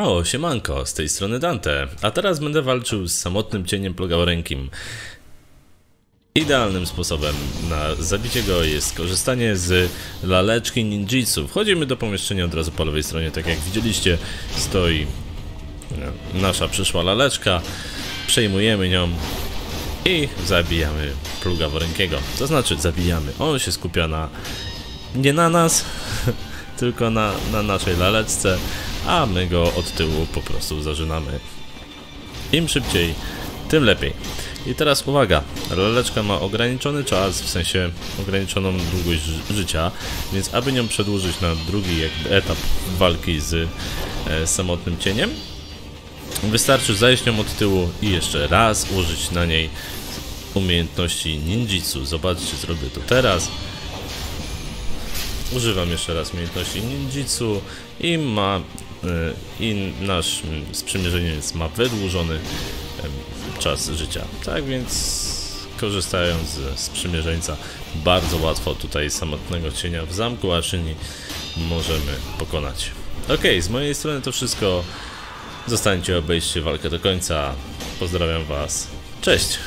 O, siemanko, z tej strony Dante, a teraz będę walczył z samotnym cieniem plugaworękim. Idealnym sposobem na zabicie go jest korzystanie z laleczki ninjitsu. Wchodzimy do pomieszczenia od razu po lewej stronie, tak jak widzieliście, stoi e, nasza przyszła laleczka, przejmujemy nią i zabijamy plugaworękiego. To znaczy zabijamy, on się skupia na... nie na nas, tylko na, na naszej laleczce, a my go od tyłu po prostu zażynamy. Im szybciej, tym lepiej. I teraz uwaga, laleczka ma ograniczony czas, w sensie ograniczoną długość ży życia, więc aby nią przedłużyć na drugi jakby etap walki z e, samotnym cieniem, wystarczy zajść nią od tyłu i jeszcze raz użyć na niej umiejętności ninjitsu. Zobaczcie, zrobię to teraz. Używam jeszcze raz umiejętności ninjitsu i ma i nasz sprzymierzyniec ma wydłużony czas życia. Tak więc korzystając z sprzymierzeńca bardzo łatwo tutaj samotnego cienia w zamku Aszyni możemy pokonać. Ok, z mojej strony to wszystko. Zostańcie, obejście walkę do końca. Pozdrawiam Was. Cześć!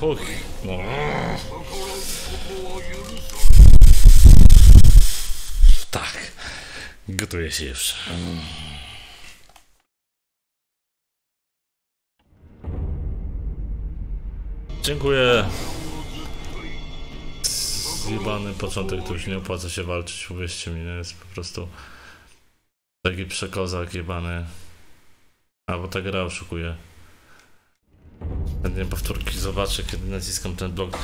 No. Tak, gotuję się już. Dziękuję. Zjebany początek, to już nie opłaca się walczyć, uwierzcie mi, no jest po prostu taki przekozak jebany. Albo ta gra oszukuje. Chętnie powtórki zobaczę, kiedy naciskam ten blok.